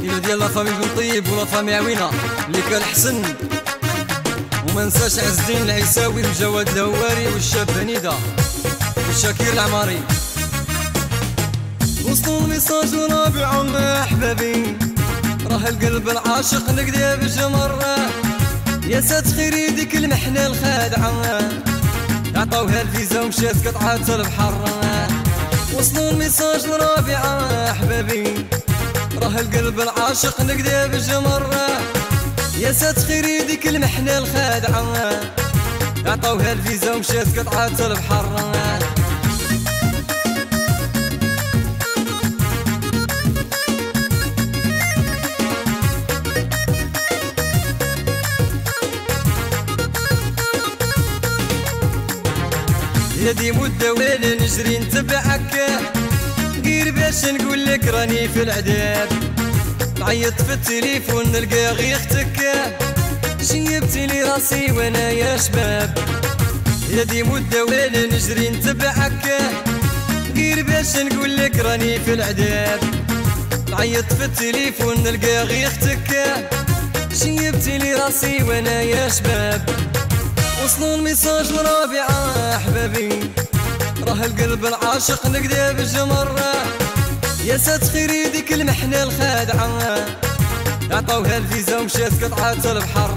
هادي ديال la famille بن طيب و la famille عوينة اللي كان حسن. وما نساش عز الدين العيساوي وجواد الهواري والشاب هنيدة والشاكير العماري. وصلوا ال message الرباعة أحبابي. راه القلب العاشق نقدي بجمرة يا سات خير يديك المحنة الخادعة عطاوها الفيزا ومشات قطعة البحر. وصلوا الميساج الرابعة أحبابي. راه القلب العاشق نقدي بجمرة يا سات خير يديك المحنة الخادعة عطاوها الفيزا ومشات قطعة البحر. يدي مدة وين نجري نتبعك. غير باش نقول لك راني في العذاب نعيط في التليفون نلقى غير أختك شيبتي لي راسي وأنا يا شباب. يدي مدة وين نجري نتبعك. غير باش نقول لك راني في العذاب نعيط في التليفون نلقى غير أختك شيبتي لي راسي وأنا يا شباب. وصلوا الميساج الرابعة أحبابي. راه القلب العاشق نقدر بجمرة يا سات خير يديك المحنة الخادعة. عطاوها الفيزا ومشات قطعة البحر.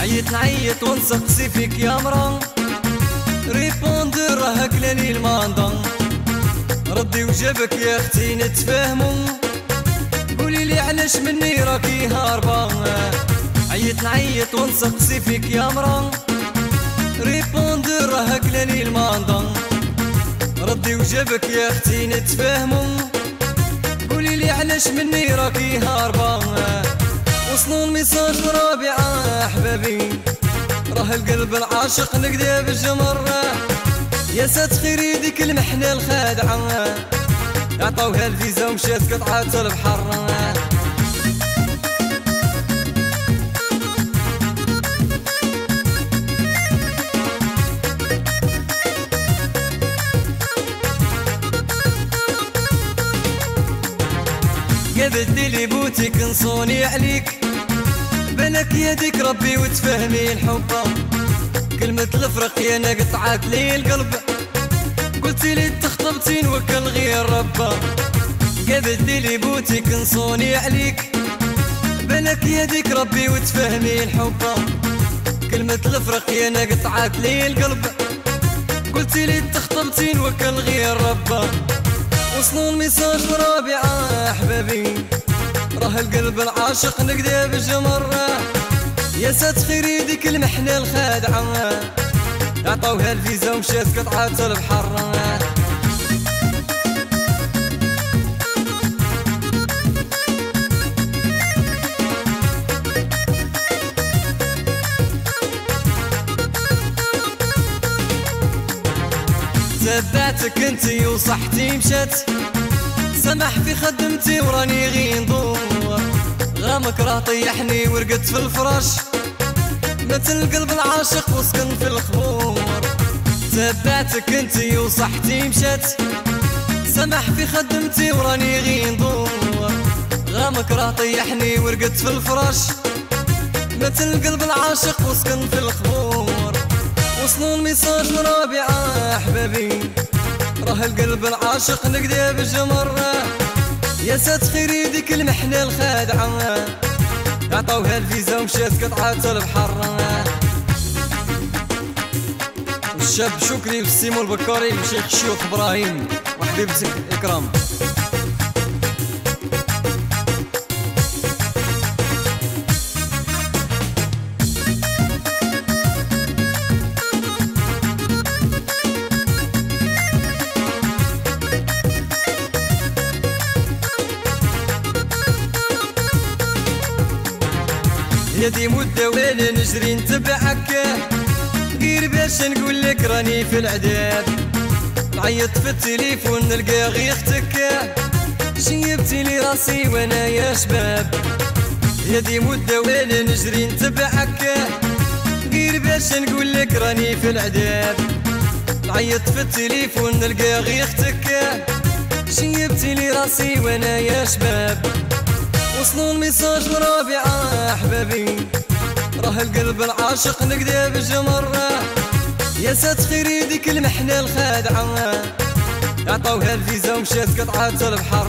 عيط نعيط ونسقسي فيك يا مرا répondeur راه كلاني الماندان ردي وجابك يا أختي نتفاهمو قولي لي علاش مني راكي هاربة؟ عيط نعيط ونسقسي فيك يا مرا. répondeur راه كلاني الماندان ردي وجابك يا أختي نتفاهمو قولي لي علاش مني راكي هاربة؟ وصلوا الميساج الرابعة أحبابي. راه القلب العاشق نقدر بالجمرة يا سات خير يديك المحنة الخادعة عطاوها الفيزا ومشات قطعة البحر. قبل لي بوتك نصوني عليك. بالك يديك ربي وتفهمي الحب كلمة الفرق يا أنا قطعت لي القلب. تخطبتي وكل غير ربا قبل لي بوتك نصوني عليك. بالك يديك ربي وتفهمي الحب. كلمة الفرق يا أنا قطعت لي القلب. قلتي لي تخطبتي وكل غير ربا وصلوا الميساج الرابعة أحبابي. راه القلب العاشق نقدر بجمرة يا سات خير يديك المحنة الخادعة. عطاوها الفيزا ومشات قطعة البحر. تبعتك انتي وصحتي مشات سمح في خدمتي وراني غي ندور. غرامك راه طيحني ورقدت في الفراش مات القلب العاشق وسكن في الخمور تبعتك انتي وصحتي مشات سمح في خدمتي وراني غي ندور. غرامك راه طيحني ورقدت في الفراش مات القلب العاشق وسكن في الخمور وصلوا ال message الرباعة أحبابي راه القلب العاشق نقدي بجمرة يا سات خير يديك المحنة الخادعة عطاوها الفيزا ومشات قطعة البحر. الشاب شكري والسيمو البكاري والشيخ شيوخ إبراهيم. وحبيبتك إكرام. يدي مدة وين نجري نتبعك؟ غير باش نقول لك راني في العذاب. نعيط في التليفون نلقى غير أختك شيبتي لي راسي وأنا يا شباب. يا دي مدة وين نجري نتبعك؟ غير باش نقول لك راني في العذاب. نعيط في التليفون نلقى غير أختك شيبتي لي راسي وأنا يا شباب. وصلوا الميساج لرابعة احبابي راه القلب العاشق نقدر بجمرة يا سات خيري ديك المحنة الخادعة. عطاوها الفيزا ومشات قطعات البحر.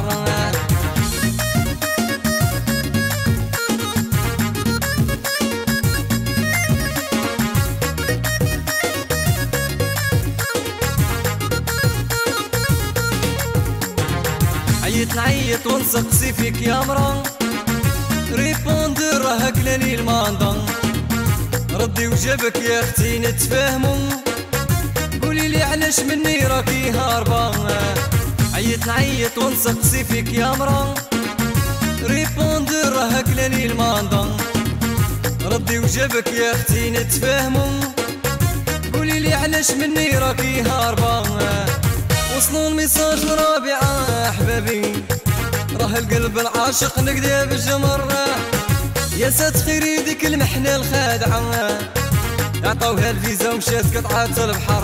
نعيط ونسقسي فيك يا مرا répondeur راه كلاني الماندا ردي وجبك يا أختي نتفاهمو. قولي لي علاش مني راكي هاربة. عيط نعيط ونسقسي فيك يا مرا répondeur راه كلاني الماندا ردي وجبك يا أختي نتفاهمو. قولي لي علاش مني راكي هاربة. وصلوا الميساج الرابعة أحبابي. راه القلب العاشق نقدر بالجمرة يا سات خيري ديك المحنة الخادعة. عطاوها الفيزا ومشات قطعات البحر.